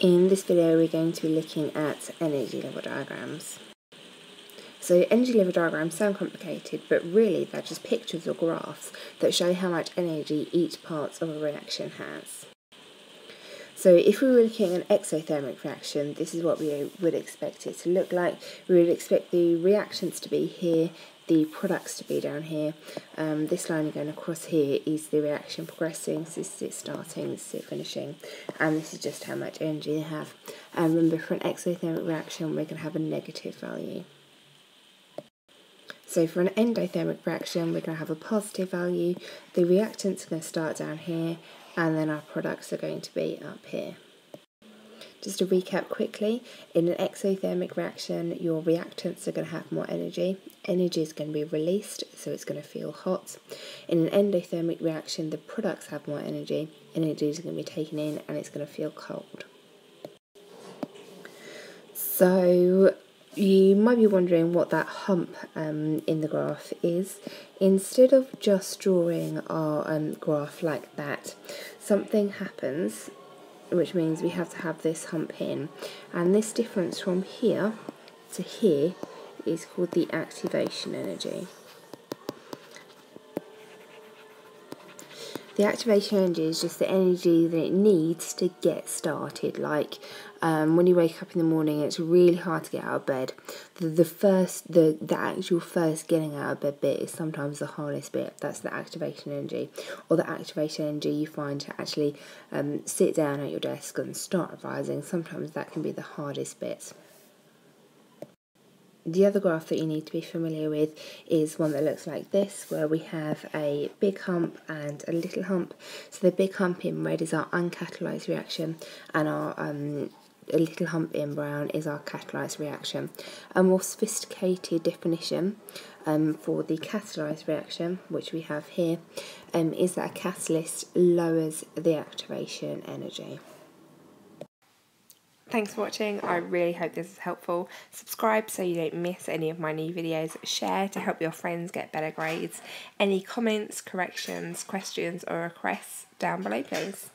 In this video we're going to be looking at energy level diagrams. So energy level diagrams sound complicated but really they're just pictures or graphs that show how much energy each part of a reaction has. So if we were looking at an exothermic reaction, this is what we would expect it to look like. We would expect the reactants to be here the products to be down here. Um, this line going across here is the reaction progressing, so this is it starting, this is it finishing, and this is just how much energy they have. And remember, for an exothermic reaction, we're going to have a negative value. So for an endothermic reaction, we're going to have a positive value. The reactants are going to start down here, and then our products are going to be up here. Just to recap quickly, in an exothermic reaction, your reactants are going to have more energy. Energy is going to be released, so it's going to feel hot. In an endothermic reaction, the products have more energy. Energy is going to be taken in and it's going to feel cold. So you might be wondering what that hump um, in the graph is. Instead of just drawing our um, graph like that, something happens which means we have to have this hump in. And this difference from here to here is called the activation energy. The activation energy is just the energy that it needs to get started. Like um, when you wake up in the morning, it's really hard to get out of bed. The, the first, the, the actual first getting out of bed bit is sometimes the hardest bit. That's the activation energy, or the activation energy you find to actually um, sit down at your desk and start revising. Sometimes that can be the hardest bit. The other graph that you need to be familiar with is one that looks like this, where we have a big hump and a little hump. So the big hump in red is our uncatalyzed reaction, and our um, a little hump in brown is our catalyzed reaction. A more sophisticated definition um, for the catalyzed reaction, which we have here, um, is that a catalyst lowers the activation energy. Thanks for watching. I really hope this is helpful. Subscribe so you don't miss any of my new videos. Share to help your friends get better grades. Any comments, corrections, questions, or requests down below, please.